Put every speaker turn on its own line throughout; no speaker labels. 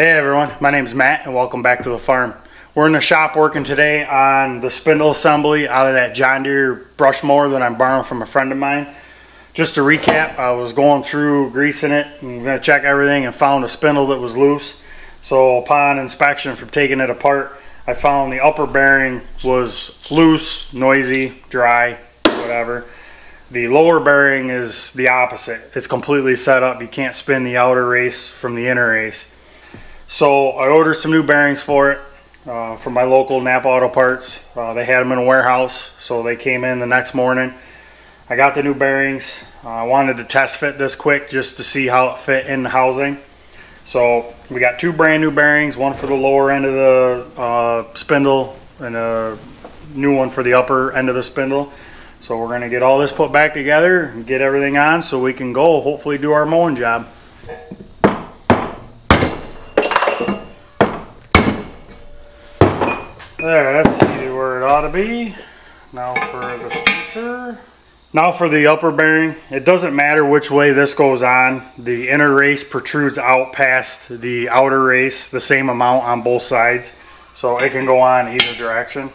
Hey everyone, my name is Matt and welcome back to the farm. We're in the shop working today on the spindle assembly out of that John Deere brush mower that I'm borrowing from a friend of mine. Just to recap, I was going through greasing it and gonna check everything and found a spindle that was loose. So upon inspection from taking it apart, I found the upper bearing was loose, noisy, dry, whatever. The lower bearing is the opposite. It's completely set up. You can't spin the outer race from the inner race. So I ordered some new bearings for it uh, from my local Napa Auto Parts. Uh, they had them in a warehouse, so they came in the next morning. I got the new bearings. Uh, I wanted to test fit this quick just to see how it fit in the housing. So we got two brand new bearings, one for the lower end of the uh, spindle and a new one for the upper end of the spindle. So we're gonna get all this put back together and get everything on so we can go hopefully do our mowing job. There, that's where it ought to be. Now for the spacer. Now for the upper bearing, it doesn't matter which way this goes on. The inner race protrudes out past the outer race the same amount on both sides. So it can go on either direction.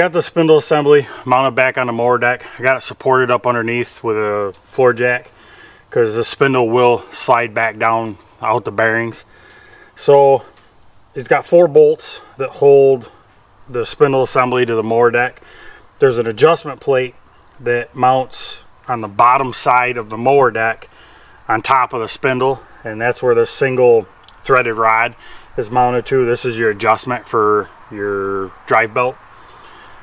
Got the spindle assembly mounted back on the mower deck. I got it supported up underneath with a floor jack because the spindle will slide back down out the bearings. So it's got four bolts that hold the spindle assembly to the mower deck. There's an adjustment plate that mounts on the bottom side of the mower deck on top of the spindle and that's where the single threaded rod is mounted to. This is your adjustment for your drive belt.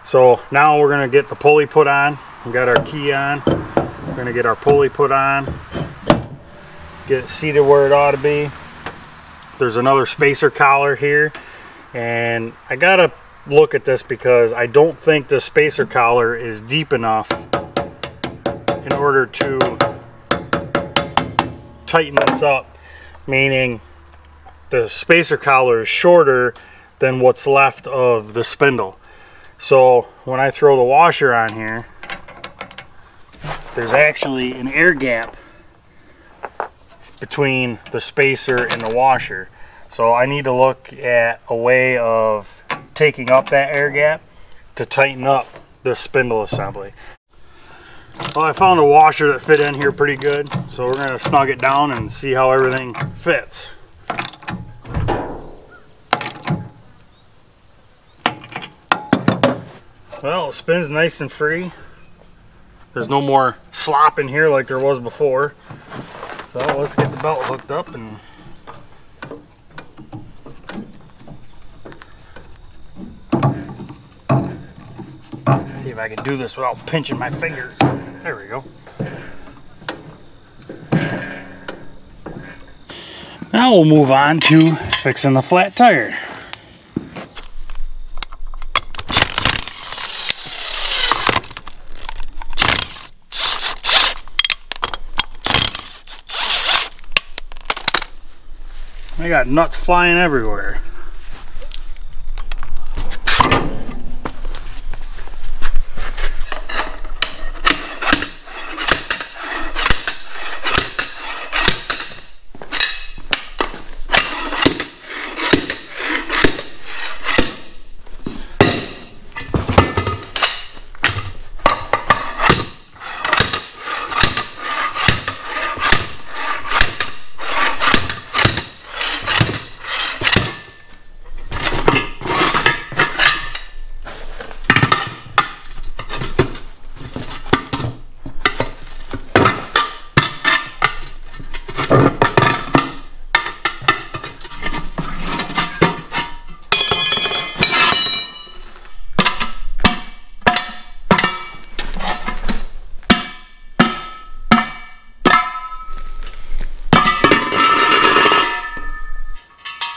So now we're gonna get the pulley put on. We got our key on. We're gonna get our pulley put on. Get it seated where it ought to be. There's another spacer collar here. And I gotta look at this because I don't think the spacer collar is deep enough in order to tighten this up. Meaning the spacer collar is shorter than what's left of the spindle. So when I throw the washer on here, there's actually an air gap between the spacer and the washer. So I need to look at a way of taking up that air gap to tighten up the spindle assembly. Well, I found a washer that fit in here pretty good. So we're gonna snug it down and see how everything fits. Well, it spins nice and free. There's no more slop in here like there was before. So let's get the belt hooked up and see if I can do this without pinching my fingers. There we go. Now we'll move on to fixing the flat tire. I got nuts flying everywhere.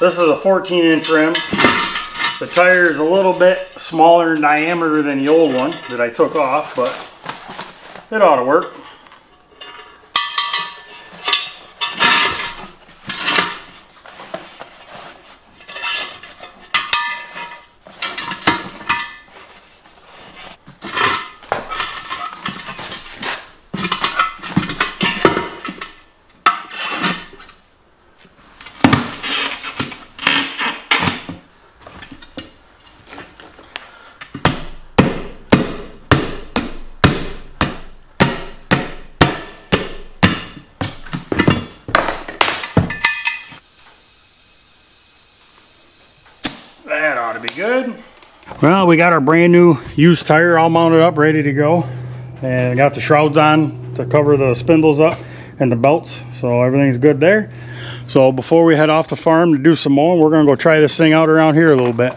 This is a 14 inch rim. The tire is a little bit smaller in diameter than the old one that I took off, but it ought to work. That to be good. Well, we got our brand new used tire all mounted up, ready to go. And got the shrouds on to cover the spindles up and the belts. So everything's good there. So before we head off the farm to do some more, we're gonna go try this thing out around here a little bit.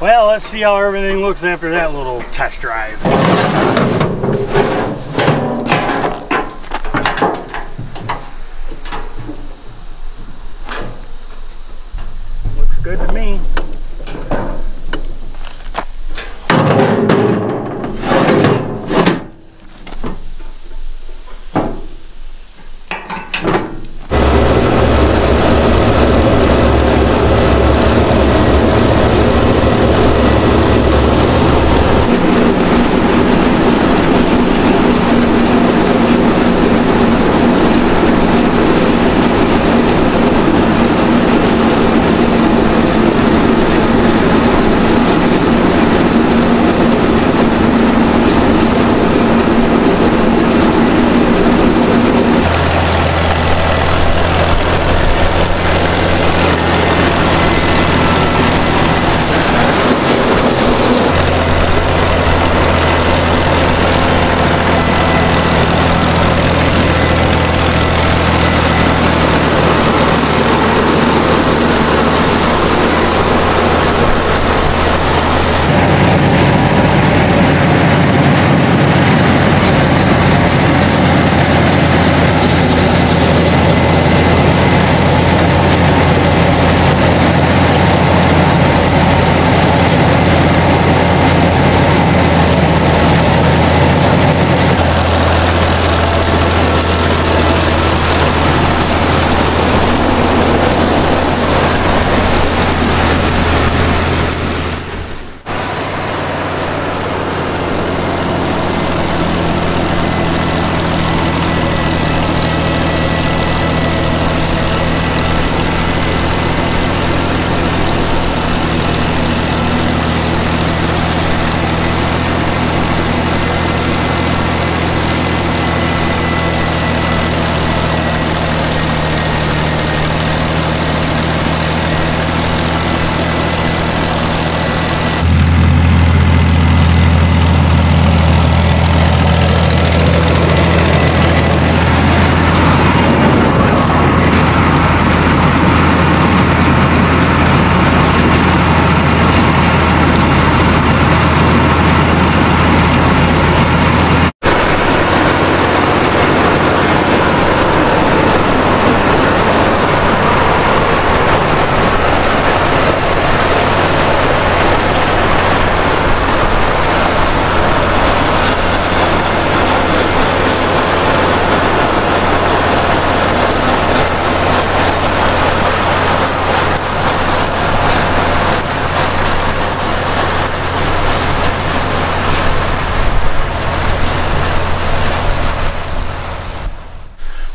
Well, let's see how everything looks after that little test drive.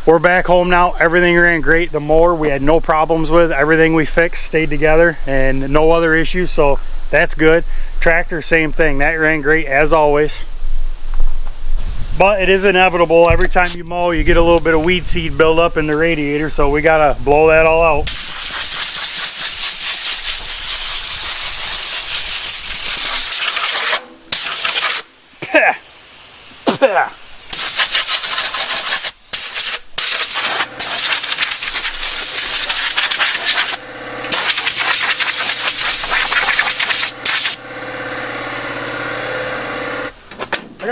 We're back home now. Everything ran great. The mower we had no problems with. Everything we fixed stayed together and no other issues. So That's good. Tractor, same thing. That ran great as always. But it is inevitable. Every time you mow, you get a little bit of weed seed buildup in the radiator. So we got to blow that all out.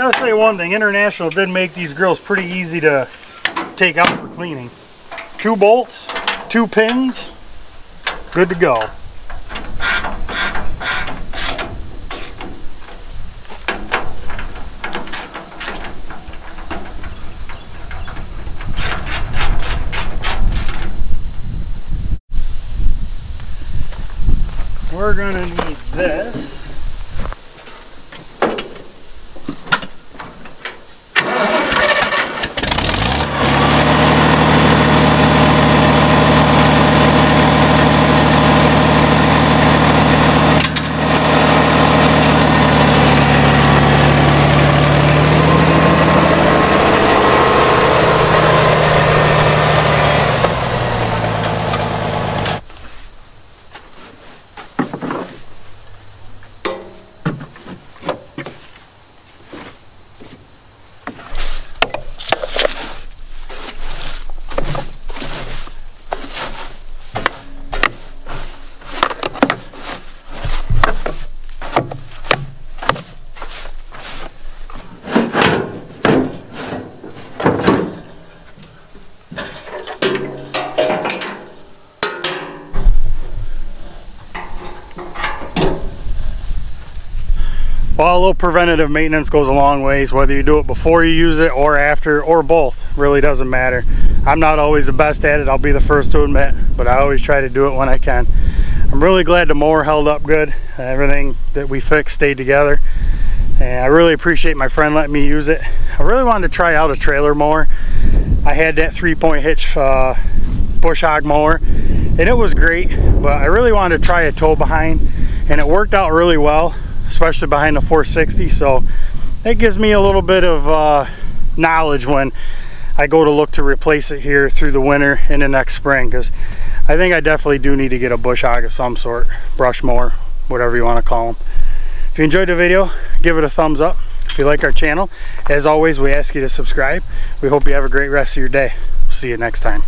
Gotta say one thing, International did make these grills pretty easy to take out for cleaning. Two bolts, two pins, good to go. We're gonna need this. Well, a little preventative maintenance goes a long ways, whether you do it before you use it or after or both, really doesn't matter. I'm not always the best at it, I'll be the first to admit, but I always try to do it when I can. I'm really glad the mower held up good. Everything that we fixed stayed together. And I really appreciate my friend letting me use it. I really wanted to try out a trailer mower. I had that three-point hitch uh, bush hog mower and it was great, but I really wanted to try a tow behind and it worked out really well especially behind the 460 so it gives me a little bit of uh, knowledge when I go to look to replace it here through the winter and the next spring because I think I definitely do need to get a bush hog of some sort brush mower whatever you want to call them if you enjoyed the video give it a thumbs up. If you like our channel as always we ask you to subscribe. We hope you have a great rest of your day. We'll see you next time